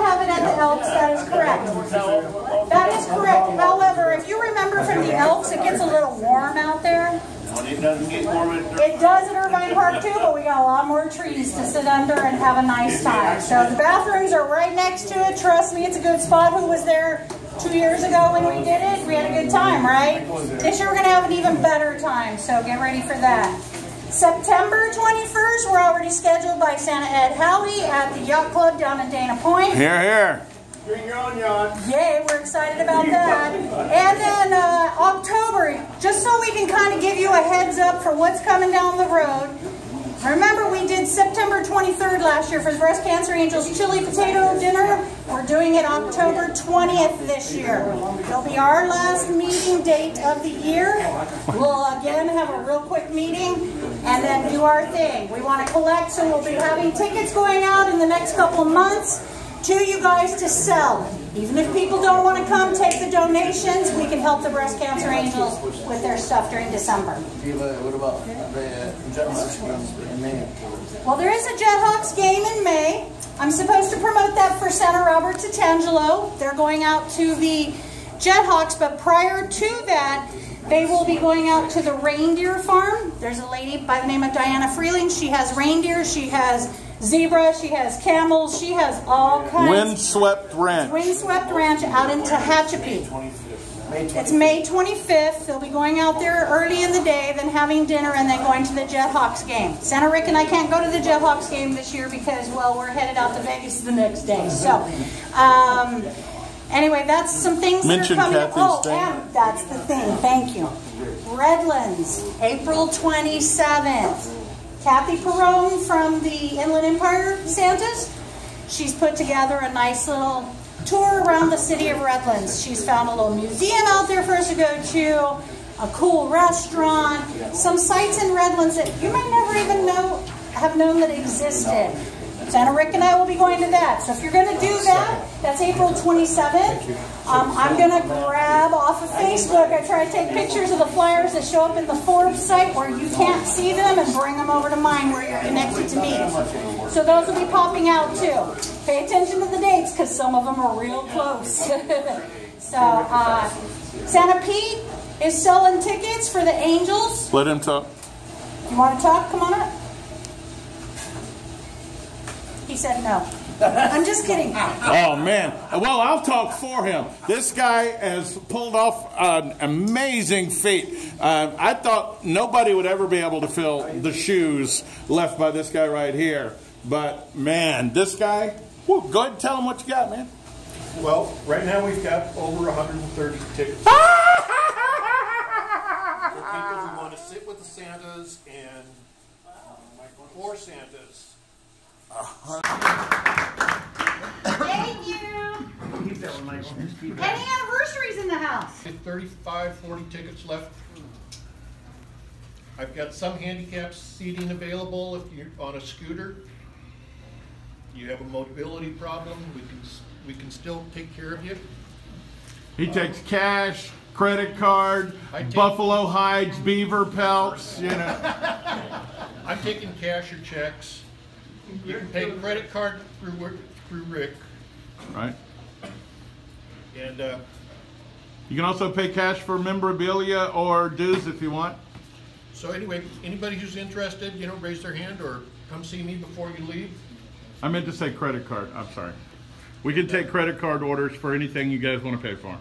have it at the Elks, that is correct. That is correct. However, if you remember from the Elks, it gets a little warm out there. It doesn't get warm It does at Irvine Park too, but we got a lot more trees to sit under and have a nice time. So the bathrooms are right next to it. Trust me, it's a good spot. Who was there two years ago when we did it? We had a good time, right? This year we're gonna have an even better time, so get ready for that. September 21st, we're already scheduled by Santa Ed Howie at the Yacht Club down in Dana Point. Here, here. Bring your own yacht. Yay, we're excited about that. And then uh, October, just so we can kind of give you a heads up for what's coming down the road. Remember, we did September 23rd last year for the Breast Cancer Angels Chili Potato Dinner. We're doing it October 20th this year. It'll be our last meeting date of the year. We'll again have a real quick meeting and then do our thing. We want to collect, so we'll be having tickets going out in the next couple of months to you guys to sell. Even if people don't want to come, take the donations. We can help the Breast Cancer Angels with their stuff during December. What about the Jets in May? Well, there is a Jethawks game in May. I'm supposed to promote that for Santa Roberts at Tangelo. They're going out to the Jethawks, but prior to that, they will be going out to the reindeer farm. There's a lady by the name of Diana Freeling. She has reindeer, she has zebra, she has camels, she has all kinds. Windswept Ranch. Windswept Ranch out in Tehachapi. It's May 25th. They'll be going out there early in the day, then having dinner, and then going to the Jethawks game. Santa Rick and I can't go to the Jethawks game this year because, well, we're headed out to Vegas the next day. So, um, anyway, that's some things Mention that are coming. Kathy's oh, thing. and that's the thing. Thank you. Redlands, April 27th. Kathy Perone from the Inland Empire Santas. She's put together a nice little tour around the city of Redlands. She's found a little museum out there for us to go to, a cool restaurant, some sites in Redlands that you may never even know have known that existed. Santa Rick and I will be going to that. So if you're going to do that, that's April 27th. Um, I'm going to grab off of Facebook. I try to take pictures of the flyers that show up in the FORBS site where you can't see them and bring them over to mine where you're connected to me. So those will be popping out too. Pay attention to the dates because some of them are real close. so uh, Santa Pete is selling tickets for the Angels. Let him talk. You want to talk? Come on up. He said no. I'm just kidding. Oh man! Well, I'll talk for him. This guy has pulled off an amazing feat. Uh, I thought nobody would ever be able to fill the shoes left by this guy right here. But man, this guy. Whew, go ahead and tell him what you got, man. Well, right now we've got over 130 tickets. For people who want to sit with the Santas and for Santas. Thank you. Any anniversaries in the house? 35, 40 tickets left. I've got some handicap seating available if you're on a scooter. You have a mobility problem, we can, we can still take care of you. He takes cash, credit card, buffalo hides, beaver pelts. You know. I'm taking cash or checks. You can pay credit card through, Rick- through Rick. Right. And, uh, You can also pay cash for memorabilia or dues if you want. so anyway, anybody who's interested, you know, raise their hand or come see me before you leave. I meant to say credit card. I'm sorry. We can take credit card orders for anything you guys want to pay for.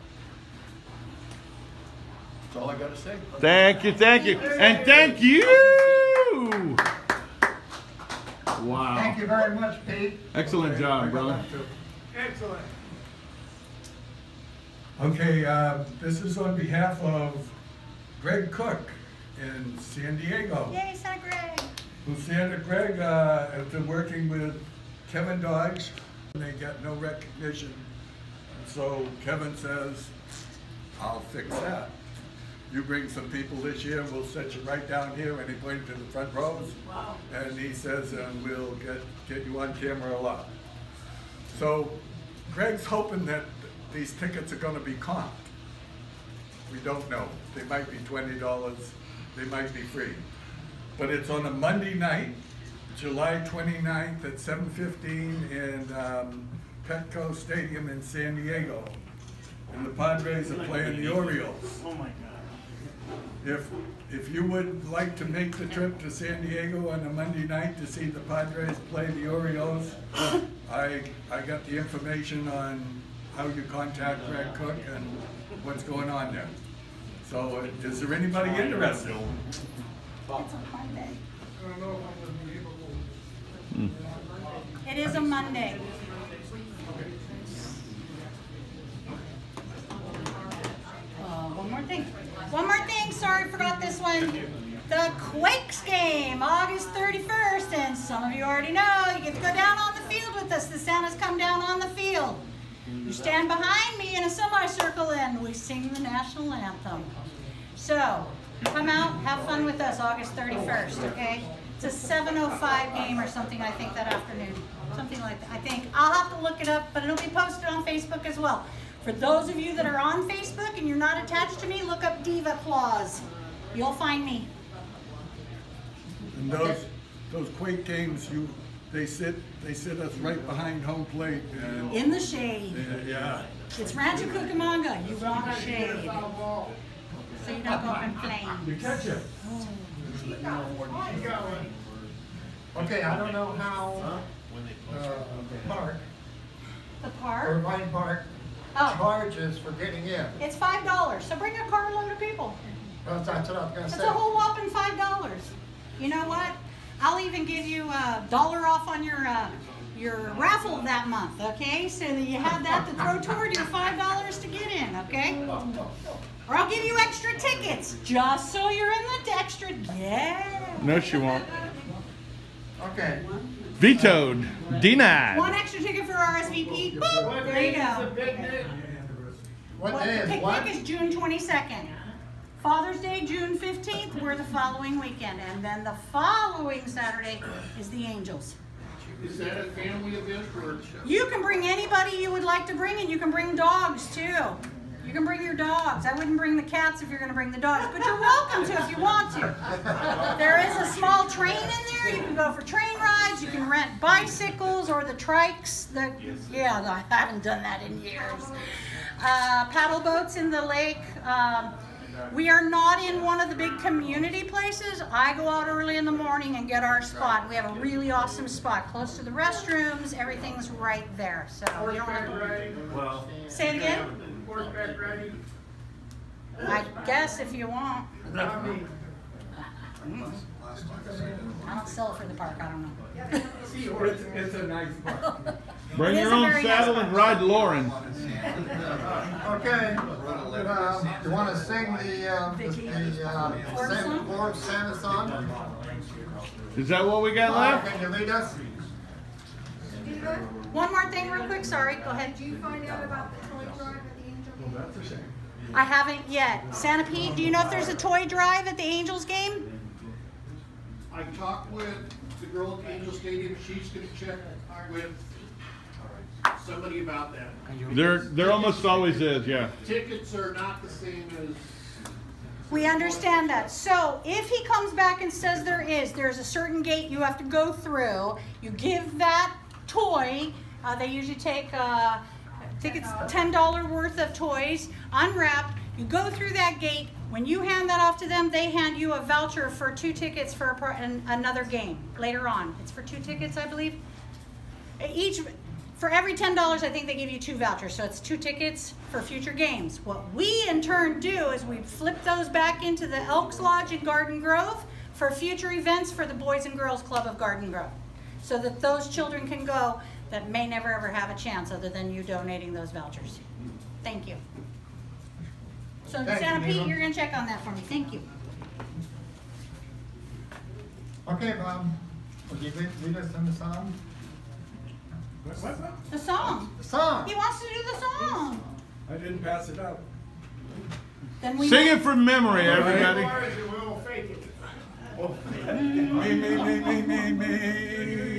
That's all I gotta say. Thank you, thank you, and thank you. Wow. Thank you very much, Pete. Excellent job, brother. Excellent. Okay, uh, this is on behalf of Greg Cook in San Diego. Yay, Santa Greg. Who Santa Greg uh, has been working with Kevin Dodge. and They got no recognition. So Kevin says, I'll fix that. You bring some people this year, we'll set you right down here, and he pointed to the front rows. Wow. And he says, and we'll get, get you on camera a lot. So Greg's hoping that these tickets are gonna be comped. We don't know. They might be twenty dollars, they might be free. But it's on a Monday night, July 29th at seven fifteen, in um, Petco Stadium in San Diego. And the Padres are playing the Orioles. Oh my God. If, if you would like to make the trip to San Diego on a Monday night to see the Padres play the Orioles, I, I got the information on how you contact Greg Cook and what's going on there. So is there anybody interested? It's a Monday. It is a Monday. Uh, one more thing. One more thing. Sorry, forgot this one. The Quakes game, August 31st, and some of you already know you get to go down on the field with us. The Santas come down on the field. You stand behind me in a semicircle and we sing the national anthem. So, come out, have fun with us August 31st, okay? It's a 7.05 game or something, I think, that afternoon. Something like that, I think. I'll have to look it up, but it'll be posted on Facebook as well. For those of you that are on Facebook and you're not attached to me, look up Diva Claus. You'll find me. And those, those Quake games, you, they sit, they sit us right behind home plate and, In the shade. yeah. It's Rancho Cucamonga. You want shade. So you don't go up in You flames. catch it. Okay, I don't know how, uh, the park, The park? Irvine Park Oh, charges for getting in. it's five dollars. So bring a carload of people. That's, that's what I was gonna It's say. a whole whopping five dollars. You know what? I'll even give you a dollar off on your uh, your raffle that month. Okay, so that you have that to throw toward your five dollars to get in. Okay. Or I'll give you extra tickets just so you're in the extra. Yeah. No, she won't. Okay, Vetoed. Denied. One extra ticket for RSVP. Boop, there you go. what Well, day is what? picnic is June 22nd. Father's Day, June 15th, we're the following weekend. And then the following Saturday is the Angels. Is that a family event or? You can bring anybody you would like to bring, and you can bring dogs too. You can bring your dogs. I wouldn't bring the cats if you're going to bring the dogs, but you're welcome to if you want to. There is a small train in there. You can go for train rides. You can rent bicycles or the trikes. The, yeah, I haven't done that in years. Uh, paddle boats in the lake. Um, we are not in one of the big community places. I go out early in the morning and get our spot. We have a really awesome spot close to the restrooms. Everything's right there. So you don't have to. Well, Say it again. I guess if you want. I don't sell it for the park. I don't know. It's, it's a nice park. Bring It is your own very nice saddle and ride Lauren. Okay, um, you wanna sing the, uh, the, the, uh, Florida Santa, song? Florida Santa song? Is that what we got Uh, left? Can you lead us? One more thing, real quick. Sorry. Go ahead. Did you find out about the toy drive at the Angel? Well, that's a shame. I haven't yet. Santa Pete, do you know if there's a toy drive at the Angels game? I talked with the girl at Angel Stadium, she's gonna check with somebody about that. There, there almost always is, yeah. Tickets are not the same as, We understand that. So if he comes back and says there is, there's a certain gate you have to go through. You give that toy. Uh, they usually take, uh, I think it's ten dollar worth of toys, unwrapped. You go through that gate. When you hand that off to them, they hand you a voucher for two tickets for a another game later on. It's for two tickets, I believe. Each, for every ten dollars, I think they give you two vouchers, so it's two tickets for future games. What we in turn do is we flip those back into the Elks Lodge in Garden Grove for future events for the Boys and Girls Club of Garden Grove, so that those children can go that may never ever have a chance other than you donating those vouchers. Thank you. So Thank you, Santa Pete, you're gonna check on that for me. Thank you. Okay, Bob, would you lead, lead us in the song? What, what, what? The song. The song! He wants to do the song. I didn't pass it out. Then we. Sing it from memory, everybody. Oh. Me, me, me, me, me, me.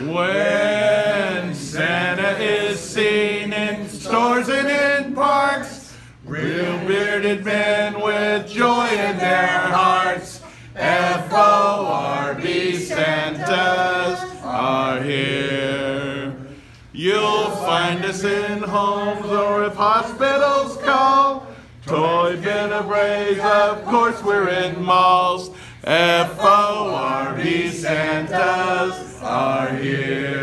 When Santa is seen in stores and in parks, real bearded men with joy in their hearts, F-O-R-B Santas are here. You'll find us in homes or if hospitals call. Toy Benebrays, of course we're in malls. F-O-R-B Santas are here.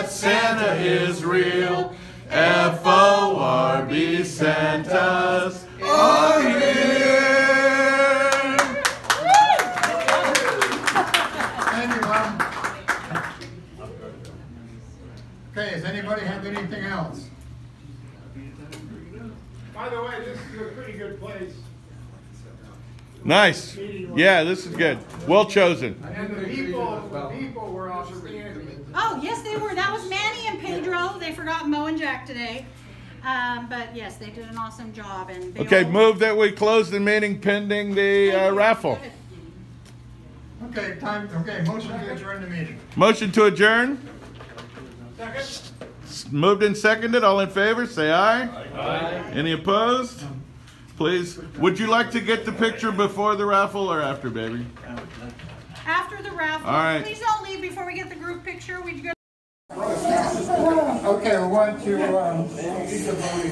That Santa is real. F-O-R-B Santas are here. Anyone? Okay, does anybody have anything else? By the way, this is a pretty good place. Nice. Yeah, this is good. Well chosen. And the people, the people were outstanding. Oh, yes, they were. That was Manny and Pedro. They forgot Mo and Jack today. Um, but yes, they did an awesome job. And they Okay, all- move that we close the meeting pending the uh, raffle. Okay, time, okay, motion to adjourn the meeting. Motion to adjourn. Second. Moved and seconded. All in favor, say aye. Aye. Any opposed? Please. Would you like to get the picture before the raffle or after, baby? After the raffle, All right. please don't leave before we get the group picture. We go. Okay, we want to, um,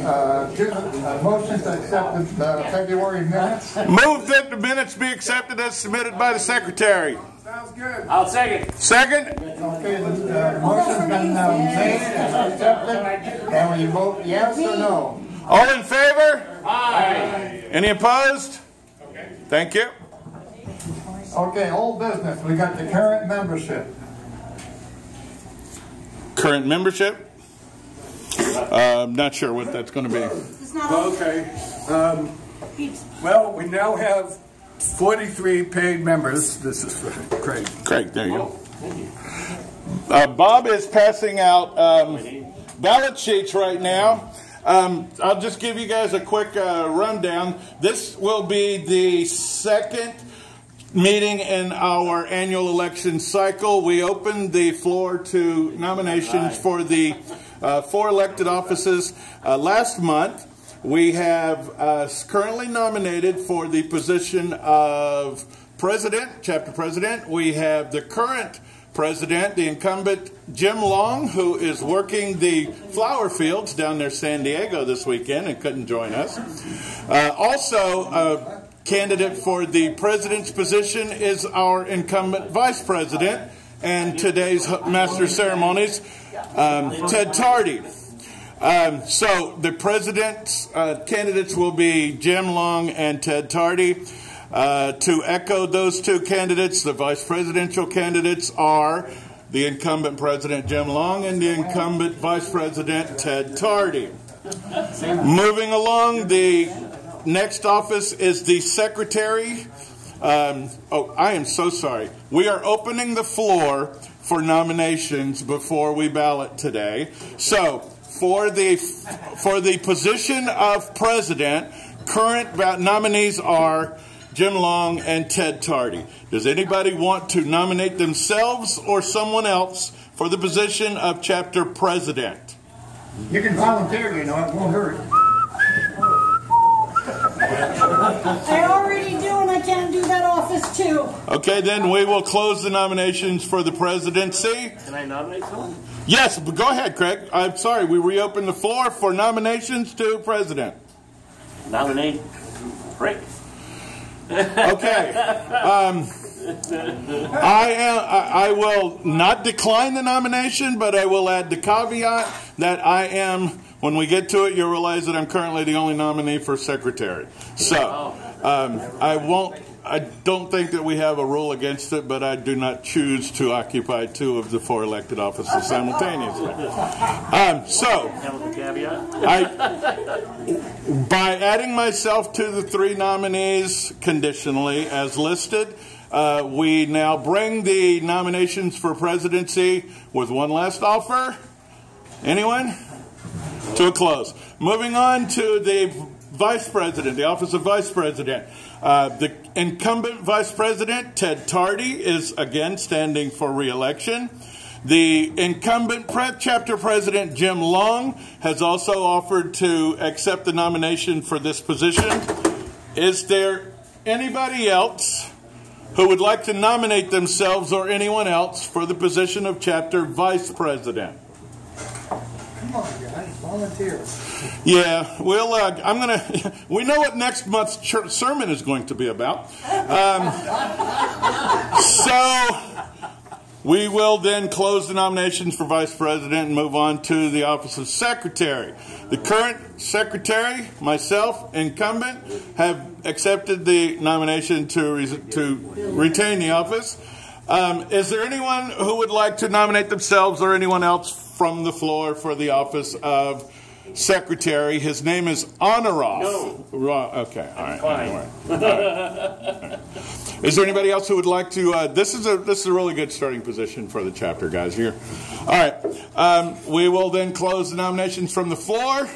uh, do a motion to accept the uh, February minutes. Move that the minutes be accepted as submitted by the secretary. Sounds good. I'll second. Second? Okay, the uh, motion's been uh, made and accepted, and will you vote yes or no? All in favor? Aye. Any opposed? Okay. Thank you. Okay, old business, we got the current membership. Current membership? Uh, I'm not sure what that's going to be. It's. Okay, um, well, we now have 43 paid members. This is for Craig. Craig, there you go. Uh, Bob is passing out um, ballot sheets right now. Um, I'll just give you guys a quick uh, rundown. This will be the second meeting in our annual election cycle. We opened the floor to nominations for the uh, four elected offices uh, last month. We have uh, currently nominated for the position of president, chapter president. We have the current president, the incumbent Jim Long, who is working the flower fields down near San Diego this weekend and couldn't join us. Uh, also, a candidate for the president's position is our incumbent vice president and today's master ceremonies, um, Ted Tardy. Um, so the president's uh, candidates will be Jim Long and Ted Tardy. Uh, to echo those two candidates, the vice presidential candidates are the incumbent president Jim Long and the incumbent vice president Ted Tardy. Moving along, the next office is the secretary. Um, oh, I am so sorry. We are opening the floor for nominations before we ballot today. So, for the for the position of president, current nominees are Jim Long and Ted Tardy. Does anybody want to nominate themselves or someone else for the position of chapter president? You can volunteer, you know, it won't hurt. I already do, and I can't do that office too. Okay, then we will close the nominations for the presidency. Can I nominate someone? Yes, but go ahead, Craig. I'm sorry, we reopen the floor for nominations to president. Nominate Rick. Okay. Um, I, am, I, I will not decline the nomination, but I will add the caveat that I am, when we get to it, you'll realize that I'm currently the only nominee for secretary. So um, I won't. I don't think that we have a rule against it, but I do not choose to occupy two of the four elected offices simultaneously. Um, so? I, by adding myself to the three nominees conditionally as listed, uh, we now bring the nominations for presidency with one last offer. Anyone? To a close. Moving on to the vice president, the office of vice president. Uh, the incumbent vice president, Ted Tardy, is again standing for reelection. The incumbent pre- chapter president, Jim Long, has also offered to accept the nomination for this position. Is there anybody else who would like to nominate themselves or anyone else for the position of chapter vice president? Come on, guys, volunteer. Yeah, well, uh, I'm gonna. We know what next month's sermon is going to be about. Um, so we will then close the nominations for vice president and move on to the office of secretary. The current secretary, myself, incumbent, have accepted the nomination to to retain the office. Um, is there anyone who would like to nominate themselves or anyone else from the floor for the office of secretary? His name is Honorov. No. Ra- okay. All right. Fine. All right. All right. All right. Is there anybody else who would like to? Uh, this is a this is a really good starting position for the chapter guys here. All right. Um, we will then close the nominations from the floor.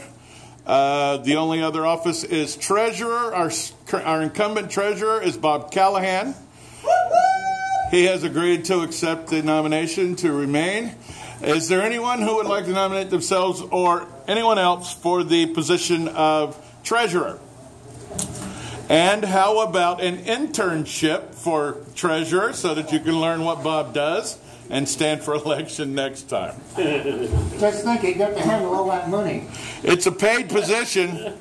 Uh, the only other office is treasurer. Our our incumbent treasurer is Bob Callahan. He has agreed to accept the nomination to remain. Is there anyone who would like to nominate themselves or anyone else for the position of treasurer? And how about an internship for treasurer so that you can learn what Bob does and stand for election next time? Just think, you got to handle all that money. It's a paid position.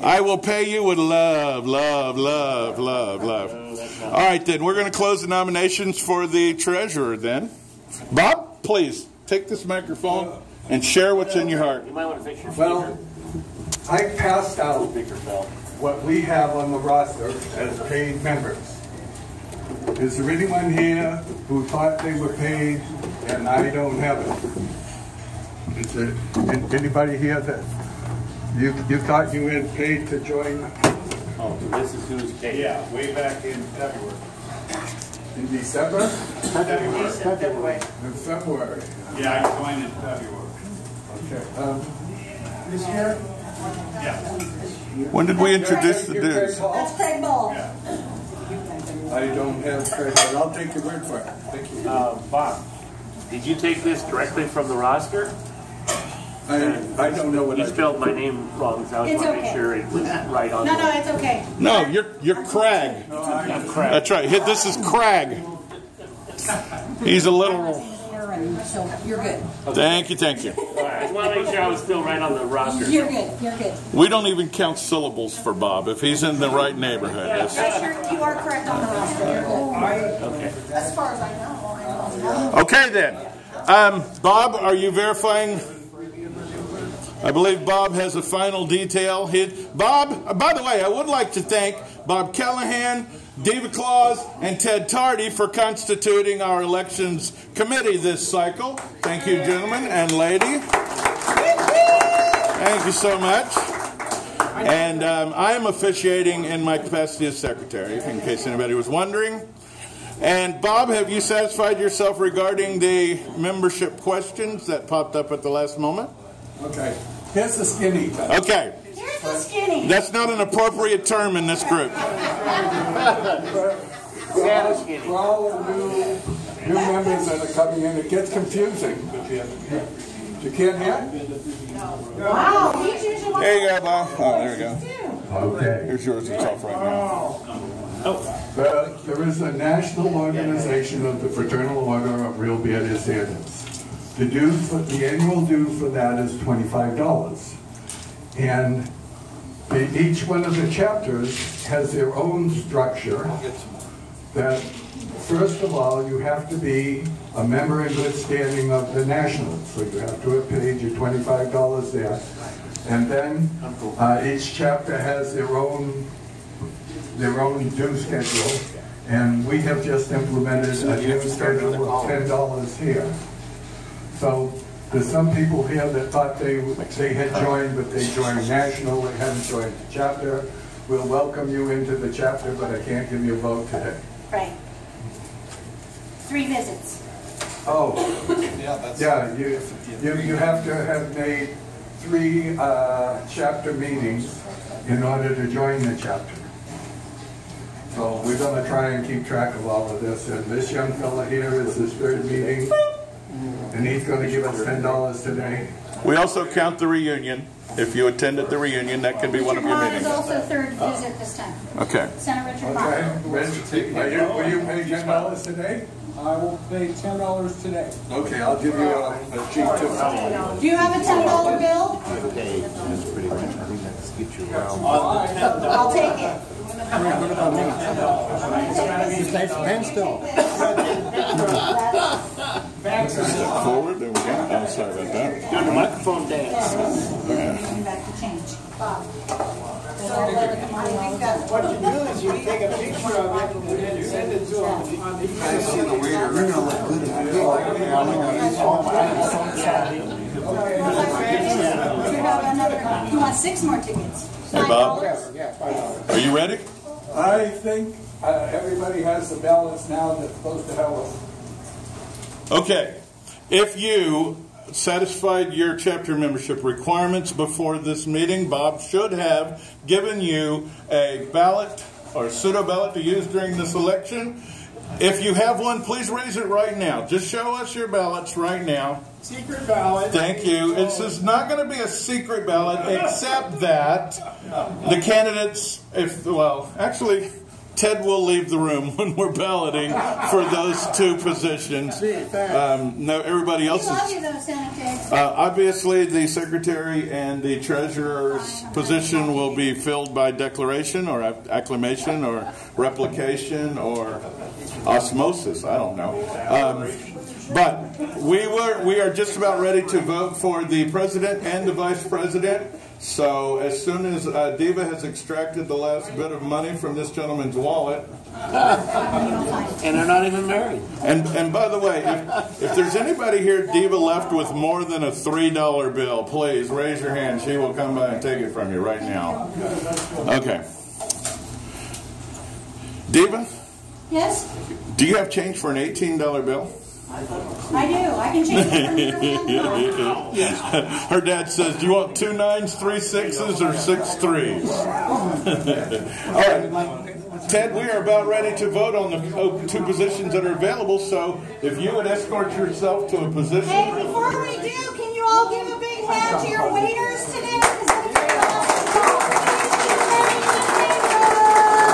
I will pay you with love, love, love, love, love. All right, then. We're going to close the nominations for the treasurer then. Bob, please take this microphone and share what's in your heart. You might want to fix your Well. I passed out Speaker fell. what we have on the roster as paid members. Is there anyone here who thought they were paid and I don't have it? Is there anybody here that you, you thought you had paid to join Oh, this is who's paid. Yeah, way back in February. in December? February. February. In February. Yeah, I joined in February. Okay. Um, This year? Yeah. When did we introduce the Can I have your dues? That's Craig Ball. I don't have credit, but I'll take your word for it. Thank you. Uh, Bob, did you take this directly from the roster? I, I don't know what You I. spelled my name wrong, so I was It's want to okay. make sure it was right on. No, no, it's okay. No, you're you're Craig. I'm correct. That's right. Hit- This is Craig. He's a little. Aaron, so you're good. Thank you, thank you. All right, I just want to make sure I was still right on the roster. You're good. You're good. We don't even count syllables for Bob if he's in the right neighborhood. That's- Yes, you're, you are correct on the roster. You're good. Okay. As far as I know, I know. Okay then. Um, Bob, are you verifying? I believe Bob has a final detail. He, Bob, uh, by the way, I would like to thank Bob Callahan, Diva Claus, and Ted Tardy for constituting our elections committee this cycle. Thank you, gentlemen and lady. Thank you so much. And um, I am officiating in my capacity as secretary, in case anybody was wondering. And Bob, have you satisfied yourself regarding the membership questions that popped up at the last moment? Okay. Here's the skinny. Okay, Here's the skinny. that's not an appropriate term in this group. Santa. For all the new, new members that are coming in, it gets confusing. You can't hear? Wow, he's usually one There you go, Bob. Oh, there you go. Okay. Here's yours. It's off right now. Oh. Well, there is a national organization of the Fraternal Order of Real Bearded Santas. The due, for the annual due for that is twenty-five dollars. And the- each one of the chapters has their own structure that, first of all, you have to be a member in good standing of the National. So you have to have paid your twenty-five dollars there. And then, uh, each chapter has their own, their own due schedule. And we have just implemented a new schedule of ten dollars here. So there's some people here that thought they, they had joined, but they joined national, they haven't joined the chapter. We'll welcome you into the chapter, but I can't give you a vote today. Right. Three visits. Oh. Yeah, you, you, you have to have made three, uh, chapter meetings in order to join the chapter. So we're gonna try and keep track of all of this, and this young fella here is his third meeting, and he's gonna give us ten dollars today. We also count the reunion. If you attended the reunion, that could be one of Richard your Marr is meetings. also third visit this time. Okay. Senator Richard Okay, Marr. Rich, will you, will you pay ten dollars today? I will pay ten dollars today. Okay, I'll give you a, a sheet too. Do you have a ten dollar bill? I'll get you around. I'll take it. Pen still. Forward, there we go. Oh, sorry about that. Doing the microphone dance. Bring back the change. Bob. What you do is you take a picture of it and send it to them on the. You have another, you want six more tickets? Hey, Bob. $5? Are you ready? I think, uh, everybody has the ballots now that's supposed to help us. Okay. If you satisfied your chapter membership requirements before this meeting, Bob should have given you a ballot or pseudo ballot to use during this election. If you have one, please raise it right now. Just show us your ballots right now. Secret ballot. Thank you. This is not going to be a secret ballot, except that the candidates, if well, actually, Ted will leave the room when we're balloting for those two positions. Um, no, everybody else is. you though, Senator. Uh, obviously, the secretary and the treasurer's position will be filled by declaration or acclamation or replication or osmosis. I don't know. Um, but we were we are just about ready to vote for the president and the vice president. So as soon as uh, Diva has extracted the last bit of money from this gentleman's wallet, And they're not even married. and and by the way, if, if there's anybody here Diva left with more than a three dollar bill, please raise your hand. She will come by and take it from you right now. Okay. Diva, Yes, do you have change for an eighteen dollar bill? I do. I can change it from here to then. Her dad says, "Do you want two nines, three sixes, or six threes?" All right. Ted, we are about ready to vote on the oh, two positions that are available. So, if you would escort yourself to a position. Hey, before we do, can you all give a big hand to your waiters today? 'Cause they did an awesome job.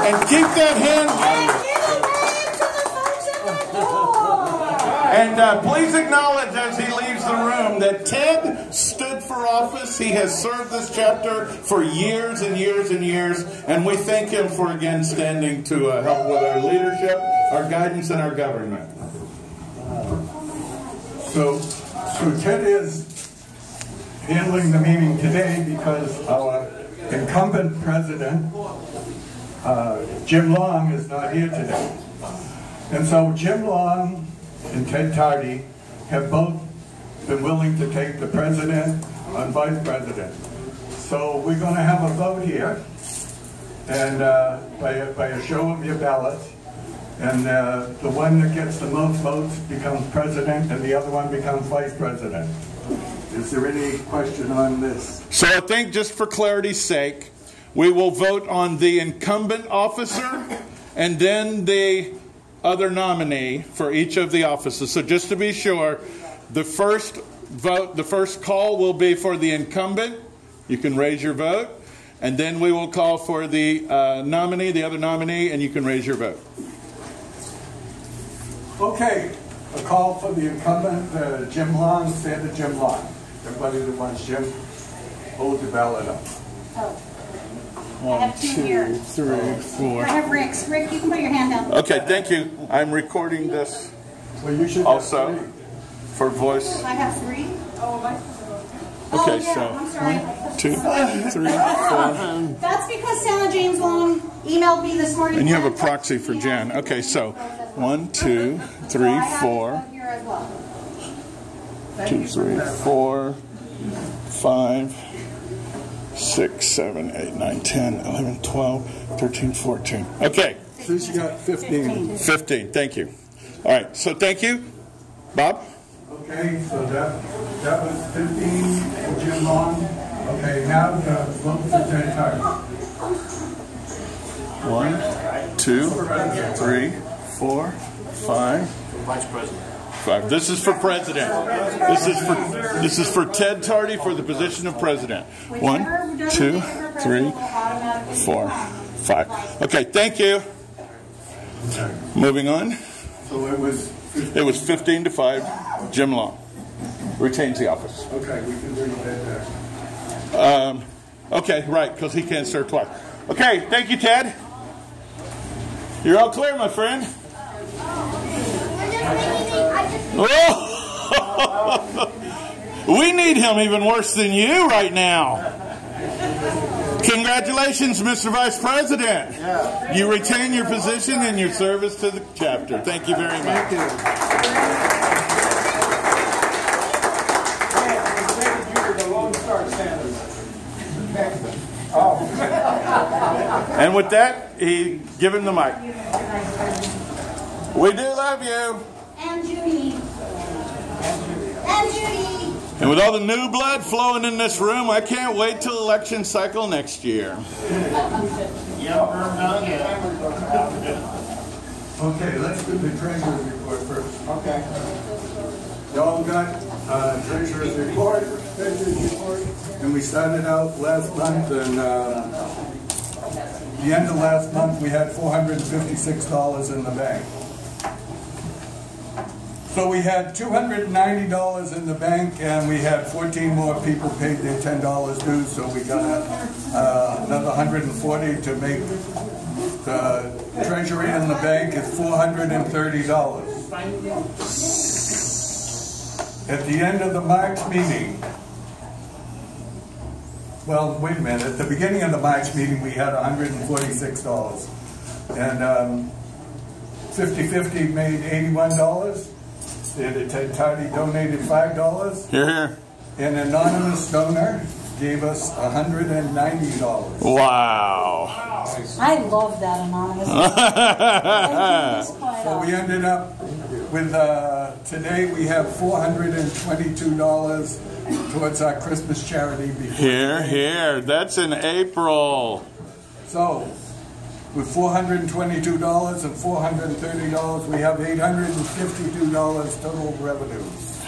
And keep that hand. And give a wave to the folks at the door. And uh, please acknowledge as he leaves the room that Ted stood for office. He has served this chapter for years and years and years. And we thank him for again standing to uh, help with our leadership, our guidance, and our government. So, so Ted is handling the meeting today because our incumbent president, uh, Jim Long, is not here today. And so Jim Long and Ted Tardy have both been willing to take the president and vice president. So we're going to have a vote here, and uh, by, a, by a show of your ballots, and uh, the one that gets the most votes becomes president, and the other one becomes vice president. Is there any question on this? So I think just for clarity's sake, we will vote on the incumbent officer and then the other nominee for each of the offices. So just to be sure, the first vote, the first call will be for the incumbent. You can raise your vote. And then we will call for the uh, nominee, the other nominee, and you can raise your vote. Okay, a call for the incumbent, uh, Jim Long, Senator Jim Long. Everybody that wants Jim, hold your ballot up. Oh, One, have two here. two, three, four. I have Rick's. Rick, you can put your hand down. Okay, thank you. I'm recording this Well, you should also three. for voice. I have three. Oh, my. Oh, okay, oh, yeah, so I'm sorry. one, two, three, four. That's because Santa James Long emailed me this morning. And you have a proxy for Jen. Okay, so one, two, three, four, Here as well. two, three, four, five, six, seven, eight, nine, ten, eleven, twelve, thirteen, fourteen. Okay, So you got fifteen. 15. Thank you. All right, so thank you. Bob? Okay, so that, that was fifteen for Jim Long. Okay, now the vote for Ted Tyler. One, two, three, four, five. Vice President. Five. This is for president. This is for this is for Ted Tardy for the position of president. One, Whichever doesn't two, get her president three, will automatically four, become. five. Okay, thank you. Moving on. So it was, It was 15 to 5. Jim Long retains the office. okay, we can bring that back. Um, okay, right, because he can't serve twice. Okay, thank you, Ted. You're all clear, my friend. Oh! we need him even worse than you right now. Congratulations, Mr. Vice President. You retain your position and your service to the chapter. Thank you very much. Lone And with that, he give him the mic. We do love you. And Judy. And Judy. And with all the new blood flowing in this room, I can't wait till election cycle next year. Okay, let's do the treasurer's report first. Okay. Y'all got uh, treasurer's report, treasurer's report, and we started out last month, and uh, the end of last month, we had four hundred and fifty-six dollars in the bank. So we had $290 in the bank, and we had 14 more people paid their $10 dues, so we got uh, another 140 to make the treasury in the bank is $430. At the end of the March meeting, well, wait a minute, at the beginning of the March meeting, we had $146. And 50-50 um, made $81. And Tiny donated $5. Here, here. An anonymous donor gave us $190. Wow. I love that anonymous. so we ended up with, uh, today we have $422 towards our Christmas charity. Here, here. That's in April. So with four hundred and twenty-two dollars and four hundred and thirty dollars, we have eight hundred and fifty-two dollars total revenue.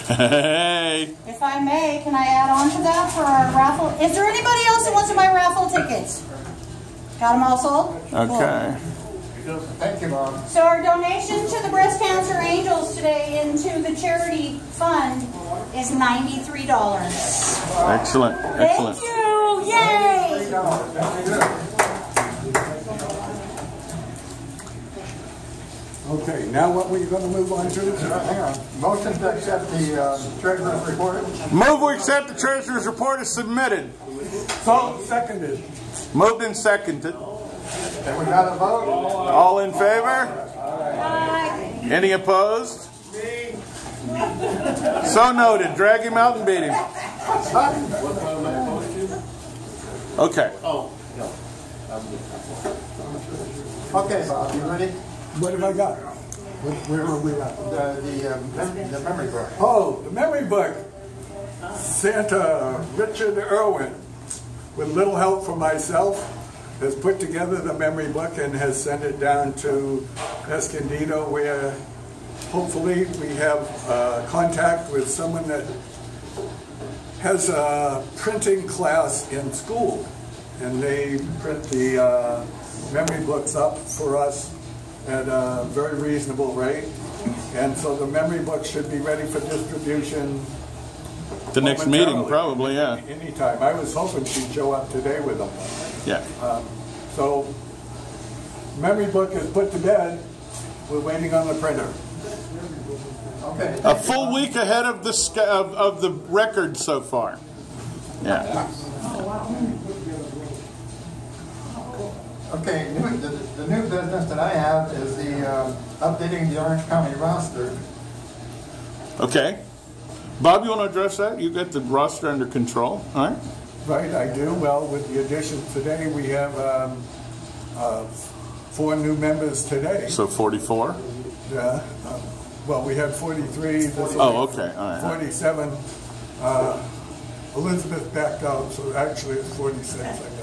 Hey. If I may, can I add on to that for our raffle? Is there anybody else that wants to buy raffle tickets? Got them all sold? Okay. Thank you, Mom. So our donation to the Breast Cancer Angels today into the charity fund is ninety-three dollars. Excellent. Excellent. Thank you, yay! Okay, now what were you gonna move on to? Hang on. Motion to accept the uh, treasurer's report. Move we accept the treasurer's report is submitted. So, seconded. Moved and seconded. And we got a vote? All in favor? Bye. Any opposed? So noted. Drag him out and beat him. Okay. Okay, Bob, you ready? What have I got? Where where are we at? The, the, um, the memory book. Oh, the memory book. Santa Richard Irwin, with little help from myself, has put together the memory book and has sent it down to Escondido where hopefully we have uh, contact with someone that has a printing class in school. And they print the uh, memory books up for us at a uh, very reasonable rate. And so the memory book should be ready for distribution The next meeting, probably, yeah. Anytime. I was hoping she'd show up today with them. Yeah. Um, so, memory book is put to bed, we're waiting on the printer. Okay. A full week ahead of the of, of the record so far. Yeah. Oh, Okay, new- the, the new business that I have is the, um, updating the Orange County roster. Okay. Bob, you want to address that? You got the roster under control, all right? Right, I do. Well, with the addition today, we have um, uh, four new members today. So 44. Yeah. uh, Well, we had 43. This Oh, be okay, all right. 47. Uh, Elizabeth backed out, so actually it's 46, I guess.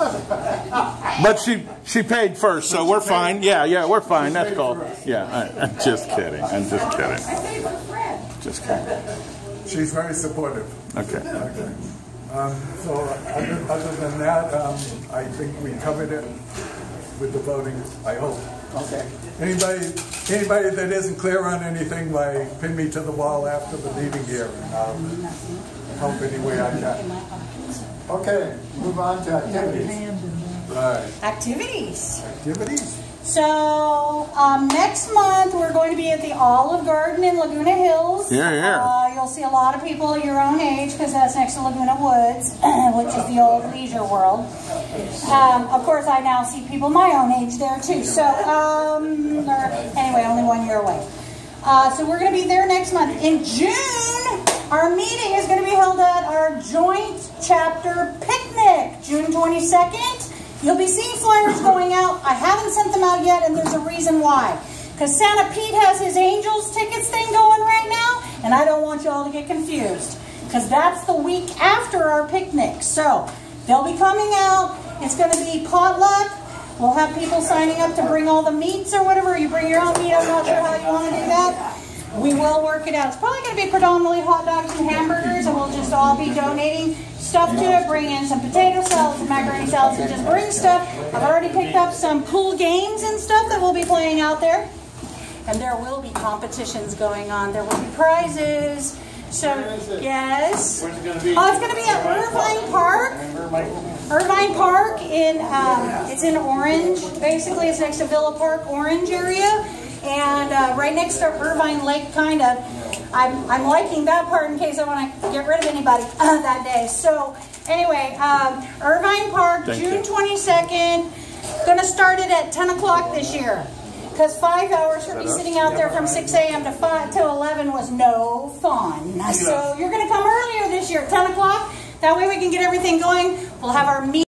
But she she paid first, so we're fine. Yeah, yeah, we're fine. That's cool. Yeah, I, I'm just kidding. I'm just kidding. Just kidding. She's very supportive. Okay. Okay. Um, So other other than that, um, I think we covered it with the voting, I hope. Okay. Anybody, anybody that isn't clear on anything, like pin me to the wall after the meeting here, and I'll help any way I can. Okay, move on to activities. Right. Activities. Activities? So um, next month we're going to be at the Olive Garden in Laguna Hills. Yeah, yeah. Uh, you'll see a lot of people your own age because that's next to Laguna Woods, which is the old leisure world. Um, of course, I now see people my own age there too. So um, or, anyway, only one year away. Uh, so we're going to be there next month. In June, our meeting is going to be held at our joint chapter picnic, June 22nd. You'll be seeing flyers going out. I haven't sent them out yet, and there's a reason why. Because Santa Pete has his Angels tickets thing going right now, and I don't want you all to get confused. Because that's the week after our picnic. So they'll be coming out. It's going to be potluck. We'll have people signing up to bring all the meats or whatever. You bring your own meat. I'm not sure how you want to do that. We will work it out. It's probably going to be predominantly hot dogs and hamburgers, and we'll just all be donating stuff to it. Bring in some potato salads and macaroni salads, and just bring stuff. I've already picked up some cool games and stuff that we'll be playing out there. And there will be competitions going on. There will be prizes. So, yes. Where's it gonna be? Oh, it's going to be at Irvine Park. Irvine Park in um, it's in Orange. Basically, it's next to Villa Park, Orange area, and uh, right next to Irvine Lake, kind of. I'm, I'm liking that part in case I want to get rid of anybody uh, that day. So anyway, um, Irvine Park, Thank June you. 22nd. Going to start it at 10 o'clock this year. Because five hours for me sitting out there from 6 a.m. to 5 to 11 was no fun. So you're going to come earlier this year, 10 o'clock. That way we can get everything going. We'll have our meeting.